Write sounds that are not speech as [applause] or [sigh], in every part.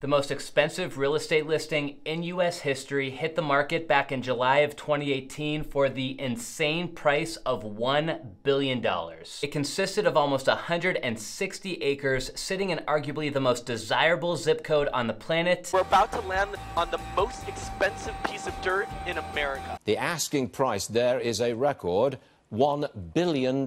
The most expensive real estate listing in US history hit the market back in July of 2018 for the insane price of $1 billion. It consisted of almost 160 acres sitting in arguably the most desirable zip code on the planet. We're about to land on the most expensive piece of dirt in America. The asking price there is a record $1 billion.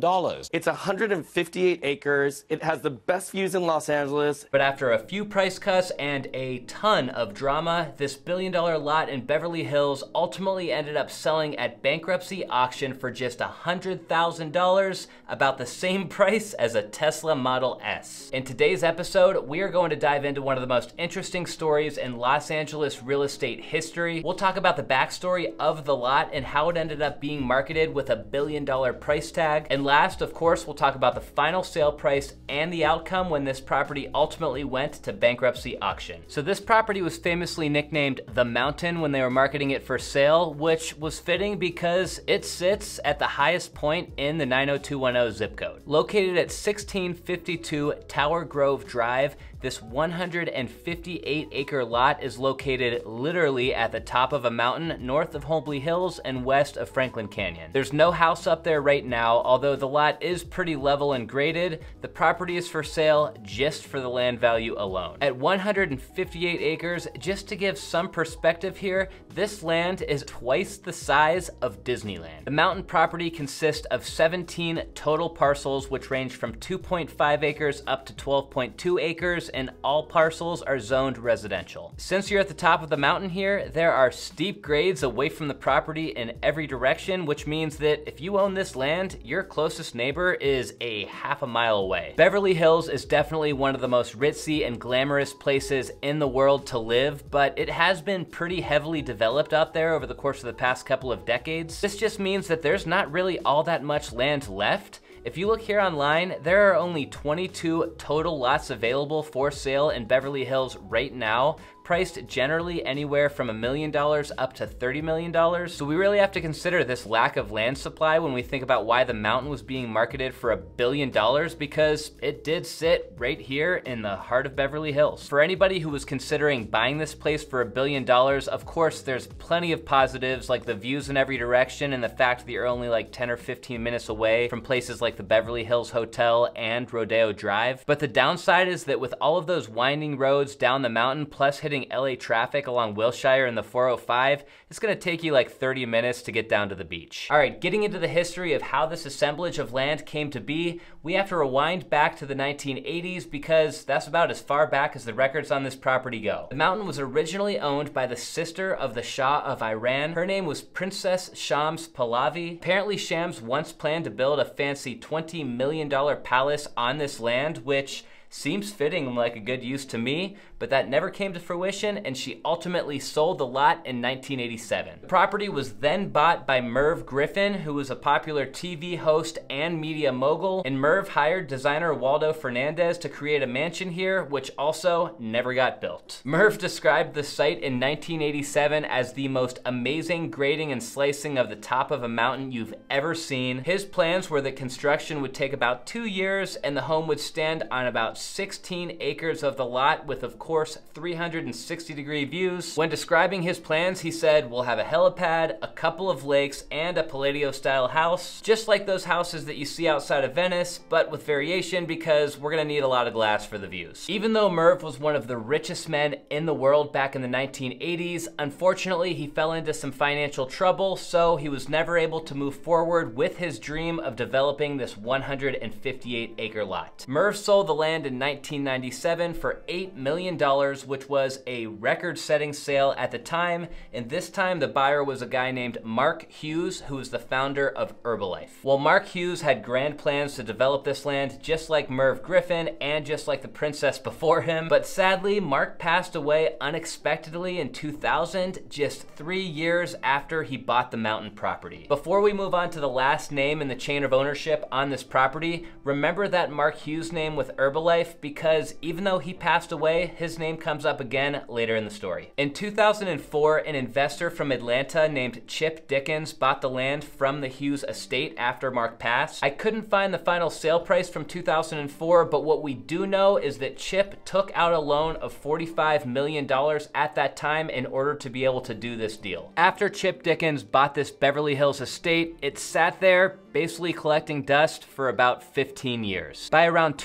It's 158 acres. It has the best views in Los Angeles. But after a few price cuts and a ton of drama, this billion dollar lot in Beverly Hills ultimately ended up selling at bankruptcy auction for just $100,000, about the same [laughs] price as a Tesla Model S. In today's episode, we are going to dive into one of the most interesting stories in Los Angeles real estate history. We'll talk about the backstory of the lot and how it ended up being marketed with a billion price tag. And last, of course, we'll talk about the final sale price and the outcome when this property ultimately went to bankruptcy auction. So this property was famously nicknamed The Mountain when they were marketing it for sale, which was fitting because it sits at the highest point in the 90210 zip code. Located at 1652 Tower Grove Drive, this 158 acre lot is located literally at the top of a mountain north of Holmby Hills and west of Franklin Canyon. There's no house up there right now, although the lot is pretty level and graded. The property is for sale just for the land value alone. At 158 acres, just to give some perspective here, this land is twice the size of Disneyland. The mountain property consists of 17 total parcels, which range from 2.5 acres up to 12.2 acres and all parcels are zoned residential. Since you're at the top of the mountain here, there are steep grades away from the property in every direction, which means that if you own this land, your closest neighbor is a half a mile away. Beverly Hills is definitely one of the most ritzy and glamorous places in the world to live, but it has been pretty heavily developed out there over the course of the past couple of decades. This just means that there's not really all that much land left, if you look here online, there are only 22 total lots available for sale in Beverly Hills right now, priced generally anywhere from a million dollars up to $30 million. So we really have to consider this lack of land supply when we think about why the mountain was being marketed for a billion dollars because it did sit right here in the heart of Beverly Hills. For anybody who was considering buying this place for a billion dollars, of course, there's plenty of positives like the views in every direction and the fact that you're only like 10 or 15 minutes away from places like the Beverly Hills Hotel and Rodeo Drive. But the downside is that with all of those winding roads down the mountain, plus hitting LA traffic along Wilshire and the 405, it's gonna take you like 30 minutes to get down to the beach. All right, getting into the history of how this assemblage of land came to be, we have to rewind back to the 1980s because that's about as far back as the records on this property go. The mountain was originally owned by the sister of the Shah of Iran. Her name was Princess Shams Pahlavi. Apparently Shams once planned to build a fancy $20 million palace on this land, which seems fitting like a good use to me, but that never came to fruition and she ultimately sold the lot in 1987. The property was then bought by Merv Griffin, who was a popular TV host and media mogul, and Merv hired designer Waldo Fernandez to create a mansion here, which also never got built. Merv described the site in 1987 as the most amazing grading and slicing of the top of a mountain you've ever seen. His plans were that construction would take about two years and the home would stand on about 16 acres of the lot with of course course, 360 degree views. When describing his plans, he said, we'll have a helipad, a couple of lakes, and a Palladio style house, just like those houses that you see outside of Venice, but with variation because we're gonna need a lot of glass for the views. Even though Merv was one of the richest men in the world back in the 1980s, unfortunately he fell into some financial trouble, so he was never able to move forward with his dream of developing this 158 acre lot. Merv sold the land in 1997 for $8 million which was a record-setting sale at the time, and this time the buyer was a guy named Mark Hughes, who is the founder of Herbalife. Well, Mark Hughes had grand plans to develop this land just like Merv Griffin and just like the princess before him, but sadly, Mark passed away unexpectedly in 2000, just three years after he bought the mountain property. Before we move on to the last name in the chain of ownership on this property, remember that Mark Hughes name with Herbalife life because even though he passed away, his name comes up again later in the story. In 2004, an investor from Atlanta named Chip Dickens bought the land from the Hughes estate after Mark passed. I couldn't find the final sale price from 2004, but what we do know is that Chip took out a loan of $45 million at that time in order to be able to do this deal. After Chip Dickens bought this Beverly Hills estate, it sat there basically collecting dust for about 15 years. By around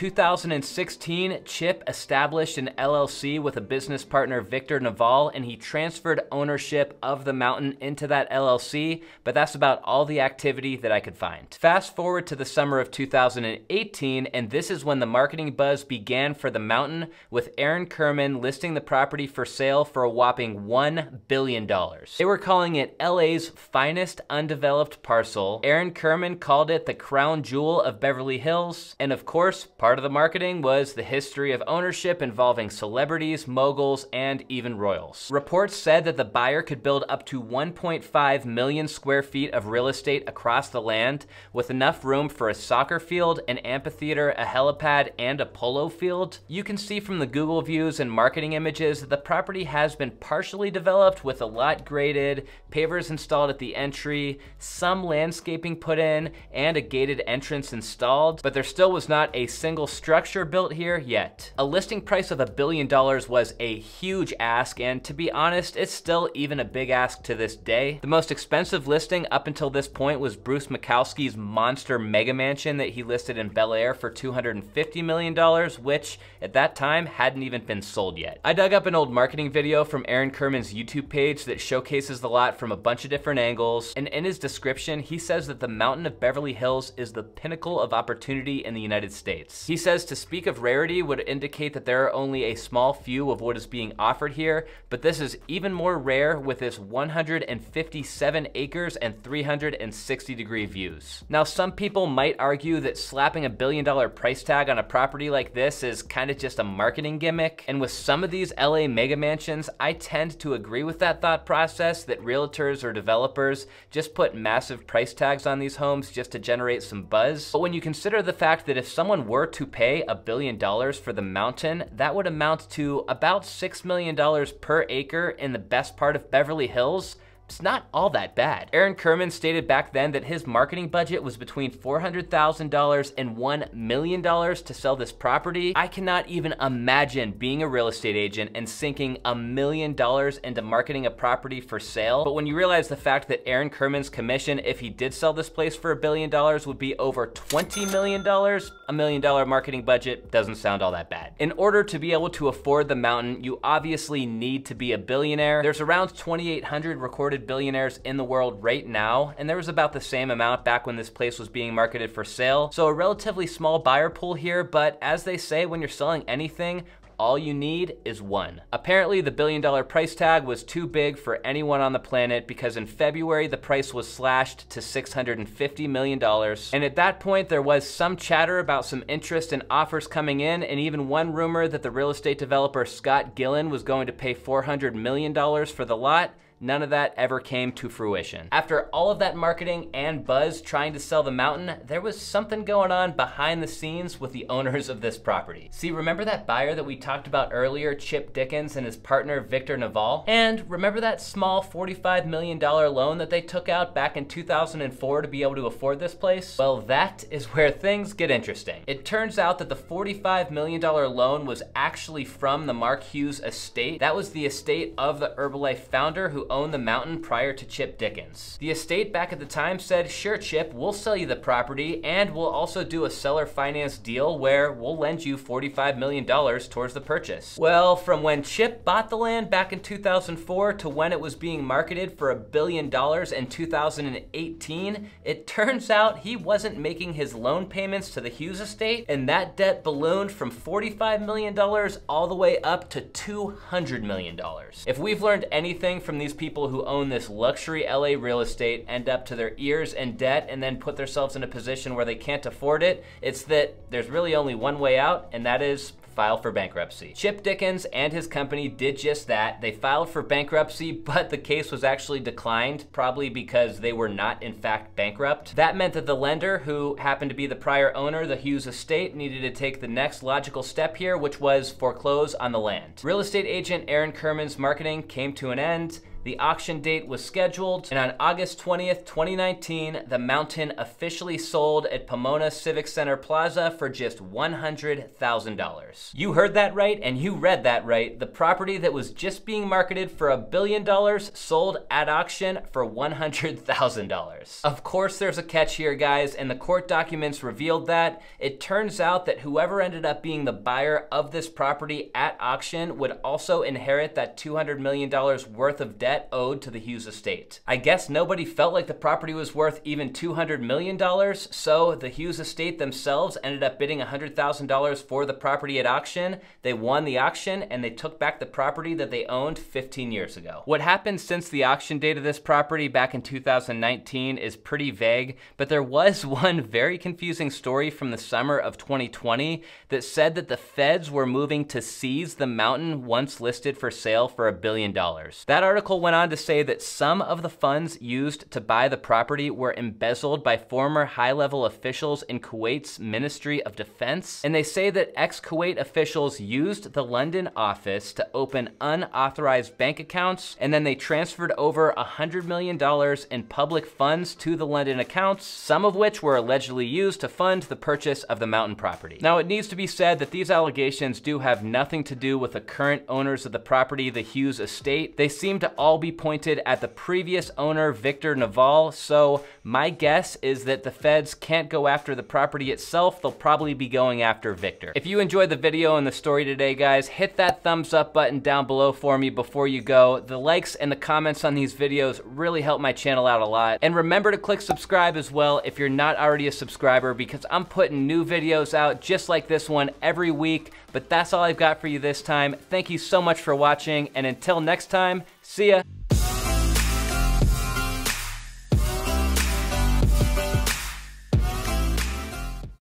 2016, Chip established an LLC with a business partner, Victor Noval, and he transferred ownership of the mountain into that LLC, but that's about all the activity that I could find. Fast forward to the summer of 2018, and this is when the marketing buzz began for the mountain, with Aaron Kirman listing the property for sale for a whopping $1 billion. They were calling it LA's finest undeveloped parcel. Aaron Kirman called it the crown jewel of Beverly Hills. And of course, part of the marketing was the history of ownership involving celebrities, moguls, and even royals. Reports said that the buyer could build up to 1.5 million square feet of real estate across the land with enough room for a soccer field, an amphitheater, a helipad, and a polo field. You can see from the Google views and marketing images that the property has been partially developed with a lot graded, pavers installed at the entry, some landscaping put in, and a gated entrance installed, but there still was not a single structure built here yet. A listing price of a billion dollars was a huge ask, and to be honest, it's still even a big ask to this day. The most expensive listing up until this point was Bruce Makowsky's monster mega mansion that he listed in Bel Air for $250 million, which at that time hadn't even been sold yet. I dug up an old marketing video from Aaron Kirman's YouTube page that showcases the lot from a bunch of different angles, and in his description, he says that the mountain of Beverly Hills is the pinnacle of opportunity in the United States. He says to speak of rarity would indicate that there are only a small few of what is being offered here, but this is even more rare with its 157 acres and 360 degree views. Now, some people might argue that slapping a billion dollar price tag on a property like this is kind of just a marketing gimmick, and with some of these LA mega mansions, I tend to agree with that thought process that realtors or developers just put massive price tags on these homes just to generate some buzz. But when you consider the fact that if someone were to pay a billion dollars for the mountain, that would amount to about $6 million per acre in the best part of Beverly Hills, it's not all that bad. Aaron Kirman stated back then that his marketing budget was between $400,000 and $1 million to sell this property. I cannot even imagine being a real estate agent and sinking a million dollars into marketing a property for sale. But when you realize the fact that Aaron Kirman's commission, if he did sell this place for a billion dollars, would be over $20 million, a million dollar marketing budget doesn't sound all that bad. In order to be able to afford the mountain, you obviously need to be a billionaire. There's around 2,800 recorded billionaires in the world right now, and there was about the same amount back when this place was being marketed for sale. So a relatively small buyer pool here, but as they say, when you're selling anything, all you need is one. Apparently, the billion dollar price tag was too big for anyone on the planet because in February, the price was slashed to $650 million. And at that point, there was some chatter about some interest and offers coming in, and even one rumor that the real estate developer Scott Gillen was going to pay $400 million for the lot none of that ever came to fruition. After all of that marketing and buzz trying to sell the mountain, there was something going on behind the scenes with the owners of this property. See, remember that buyer that we talked about earlier, Chip Dickens and his partner Victor Noval? And remember that small $45 million loan that they took out back in 2004 to be able to afford this place? Well, that is where things get interesting. It turns out that the $45 million loan was actually from the Mark Hughes estate. That was the estate of the Herbalife founder owned the mountain prior to Chip Dickens. The estate back at the time said, sure Chip, we'll sell you the property and we'll also do a seller finance deal where we'll lend you $45 million towards the purchase. Well, from when Chip bought the land back in 2004 to when it was being marketed for a billion dollars in 2018, it [laughs] turns out he wasn't making his loan payments to the Hughes estate and that debt ballooned from $45 million all the way up to $200 million. If we've learned anything from these people who own this luxury LA real estate end up to their ears in debt and then put themselves in a position where they can't afford it, it's that there's really only one way out, and that is file for bankruptcy. Chip Dickens and his company did just that. They filed for bankruptcy, but the case was actually declined, probably because they were not in fact bankrupt. That meant that the lender, who happened to be the prior owner, the Hughes estate, needed to take the next logical step here, which was foreclose on the land. Real estate agent Aaron Kirman's marketing came to an end. The auction date was scheduled, and on August 20th, 2019, the mountain officially sold at Pomona Civic Center Plaza for just $100,000. You heard that right, and you read that right. The property that was just being marketed for a billion dollars sold at auction for $100,000. Of course, there's a catch here, guys, and the court documents revealed that. It turns out that whoever ended up being the buyer of this property at auction would also inherit that $200 million worth of debt debt owed to the Hughes estate. I guess nobody felt like the property was worth even $200 million, so the Hughes estate themselves ended up bidding $100,000 for the property at auction. They won the auction and they took back the property that they owned 15 years ago. What happened since the auction date of this property back in 2019 is pretty vague, but there was [laughs] one very confusing story from the summer of 2020 that said that the feds were moving to seize the mountain once listed for sale for a billion dollars. That article went on to say that some of the funds used to buy the property were embezzled by former high level officials in Kuwait's Ministry of Defense. And they say that ex Kuwait officials used the London office to open unauthorized bank accounts, and then they transferred over $100 million in public funds to the London accounts, some of which were allegedly used to fund the purchase of the mountain property. Now, it needs to be said that these allegations do have nothing to do with the current owners of the property, the Hughes estate. They seem to all all be pointed at the previous owner, Victor Noval. So my guess is that the feds can't go after the property itself. They'll probably be going after Victor. If you enjoyed the video and the story today, guys, hit that thumbs up button down below for me before you go. The likes and the comments on these videos really help my channel out a lot. And remember to click subscribe as well if you're not already a subscriber because I'm putting new videos out just like this one every week. But that's all I've got for you this time. Thank you so much for watching, and until next time, See ya.